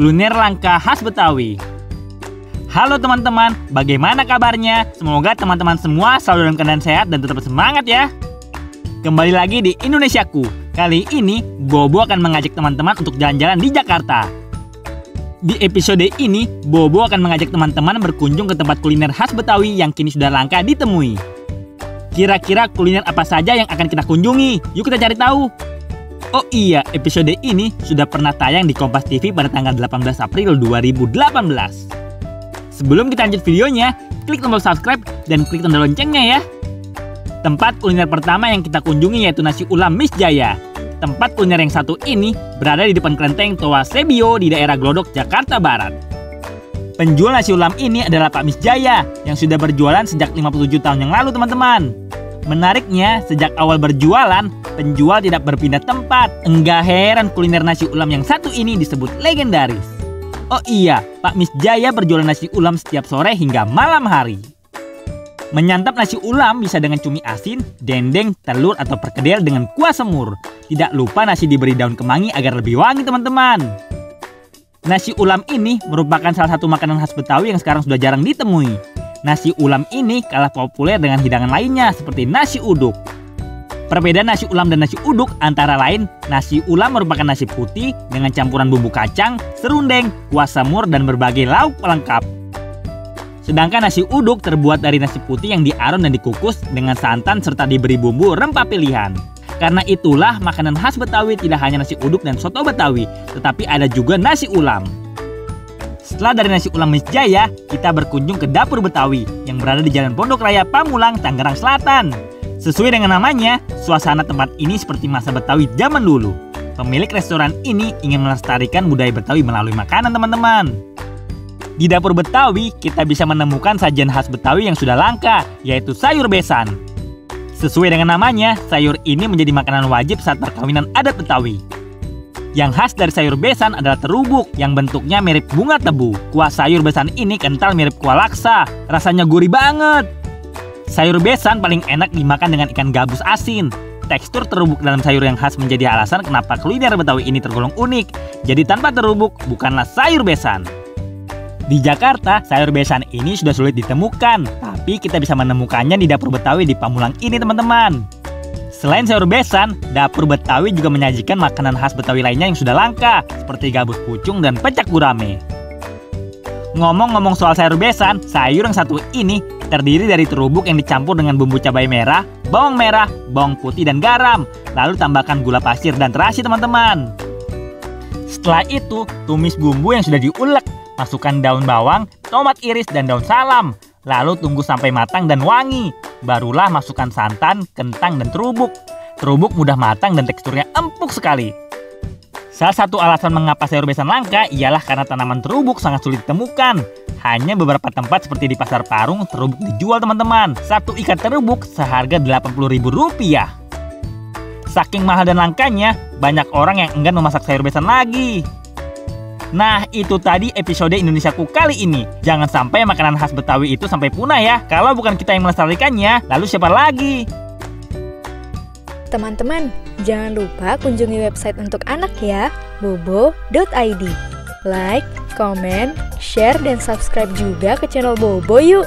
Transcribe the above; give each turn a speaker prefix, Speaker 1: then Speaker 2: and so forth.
Speaker 1: kuliner langka khas Betawi. Halo teman-teman, bagaimana kabarnya? Semoga teman-teman semua selalu dalam keadaan sehat dan tetap semangat ya. Kembali lagi di Indonesiaku. Kali ini, Bobo akan mengajak teman-teman untuk jalan-jalan di Jakarta. Di episode ini, Bobo akan mengajak teman-teman berkunjung ke tempat kuliner khas Betawi yang kini sudah langka ditemui. Kira-kira kuliner apa saja yang akan kita kunjungi? Yuk kita cari tahu. Oh iya, episode ini sudah pernah tayang di Kompas TV pada tanggal 18 April 2018. Sebelum kita lanjut videonya, klik tombol subscribe dan klik tanda loncengnya ya. Tempat kuliner pertama yang kita kunjungi yaitu nasi ulam Miss Jaya. Tempat kuliner yang satu ini berada di depan kelenteng Toa Sebio di daerah Glodok, Jakarta Barat. Penjual nasi ulam ini adalah Pak Miss Jaya yang sudah berjualan sejak 57 tahun yang lalu teman-teman. Menariknya, sejak awal berjualan, penjual tidak berpindah tempat. Enggak heran kuliner nasi ulam yang satu ini disebut legendaris. Oh iya, Pak Mis Jaya berjualan nasi ulam setiap sore hingga malam hari. Menyantap nasi ulam bisa dengan cumi asin, dendeng, telur, atau perkedel dengan kuah semur. Tidak lupa nasi diberi daun kemangi agar lebih wangi teman-teman. Nasi ulam ini merupakan salah satu makanan khas Betawi yang sekarang sudah jarang ditemui. Nasi ulam ini kalah populer dengan hidangan lainnya seperti nasi uduk. Perbedaan nasi ulam dan nasi uduk antara lain, nasi ulam merupakan nasi putih dengan campuran bumbu kacang, serundeng, kuah semur, dan berbagai lauk pelengkap. Sedangkan nasi uduk terbuat dari nasi putih yang diaron dan dikukus dengan santan serta diberi bumbu rempah pilihan. Karena itulah makanan khas Betawi tidak hanya nasi uduk dan soto Betawi, tetapi ada juga nasi ulam. Setelah dari nasi ulam Miss Jaya, kita berkunjung ke dapur Betawi yang berada di Jalan Pondok Raya Pamulang, Tangerang Selatan. Sesuai dengan namanya, suasana tempat ini seperti masa Betawi zaman dulu. Pemilik restoran ini ingin melestarikan budaya Betawi melalui makanan teman-teman. Di dapur Betawi, kita bisa menemukan sajian khas Betawi yang sudah langka, yaitu sayur besan. Sesuai dengan namanya, sayur ini menjadi makanan wajib saat perkawinan adat Betawi. Yang khas dari sayur besan adalah terubuk yang bentuknya mirip bunga tebu. Kuah sayur besan ini kental mirip kuah laksa, rasanya gurih banget. Sayur besan paling enak dimakan dengan ikan gabus asin. Tekstur terubuk dalam sayur yang khas menjadi alasan kenapa kuliner Betawi ini tergolong unik. Jadi tanpa terubuk bukanlah sayur besan. Di Jakarta, sayur besan ini sudah sulit ditemukan, tapi kita bisa menemukannya di dapur Betawi di Pamulang ini teman-teman. Selain sayur besan, dapur Betawi juga menyajikan makanan khas Betawi lainnya yang sudah langka, seperti gabus pucung dan pecak gurame. Ngomong-ngomong soal sayur besan, sayur yang satu ini terdiri dari terubuk yang dicampur dengan bumbu cabai merah, bawang merah, bawang putih, dan garam. Lalu tambahkan gula pasir dan terasi teman-teman. Setelah itu, tumis bumbu yang sudah diulek. Masukkan daun bawang, tomat iris, dan daun salam. Lalu tunggu sampai matang dan wangi. Barulah masukkan santan, kentang, dan terubuk. Terubuk mudah matang dan teksturnya empuk sekali. Salah satu alasan mengapa sayur besan langka ialah karena tanaman terubuk sangat sulit ditemukan. Hanya beberapa tempat seperti di Pasar Parung terubuk dijual teman-teman. Satu ikat terubuk seharga Rp80.000. Saking mahal dan langkanya, banyak orang yang enggan memasak sayur besan lagi. Nah, itu tadi episode Indonesiaku kali ini. Jangan sampai makanan khas Betawi itu sampai punah ya. Kalau bukan kita yang melestarikannya, lalu siapa lagi?
Speaker 2: Teman-teman, jangan lupa kunjungi website untuk anak ya, bobo.id. Like, comment, share, dan subscribe juga ke channel Bobo yuk!